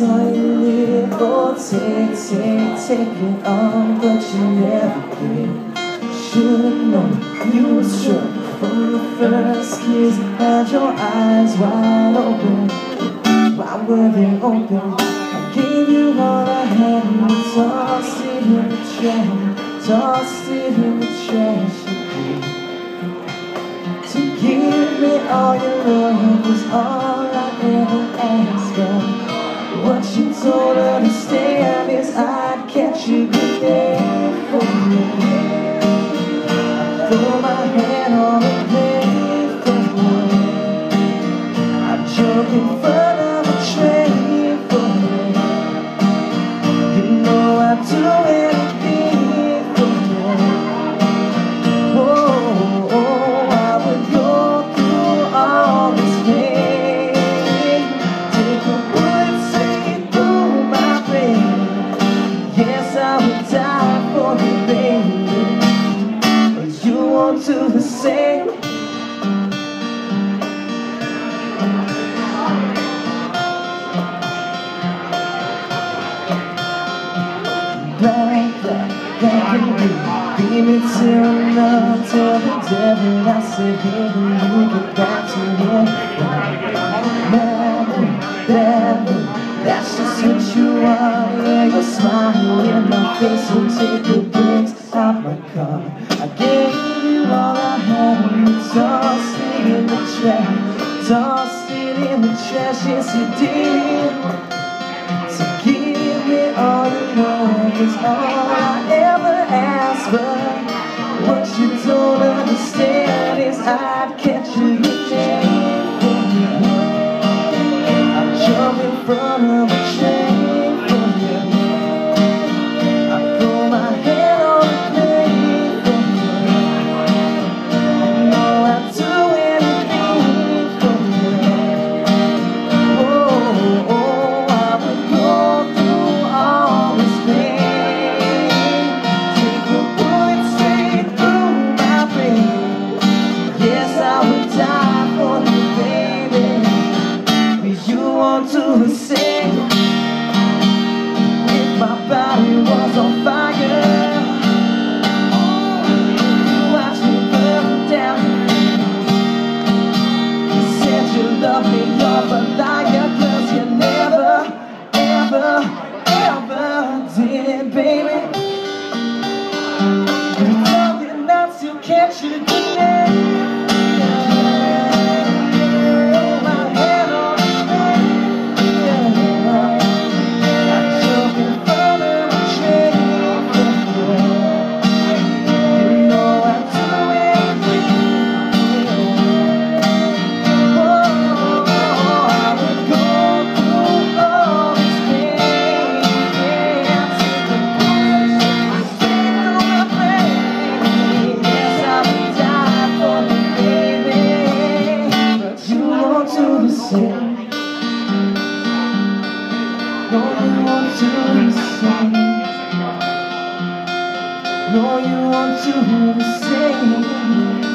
live, oh take, take, take it on, but you never did. Should've known you were struck from the first kiss, had your eyes wide open. Why were they open? I gave you all I had and tossed it in the trash, tossed it in the trash. To give me all your love was all I ever asked for. What you told her to stay stand is I'd catch you good day for you. Throw my hand on the you the same. Beat the devil I said, baby, you get back to him Bad boy, that's just what you are Yeah, you're smiling in my face and take the brakes out my car I gave all I had you tossed in the trash Tossed in the trash, yes you did so give me all you love is all I ever asked for. What you don't understand is I'd catch you again. Not to No, you to the same. I wouldn't do the same.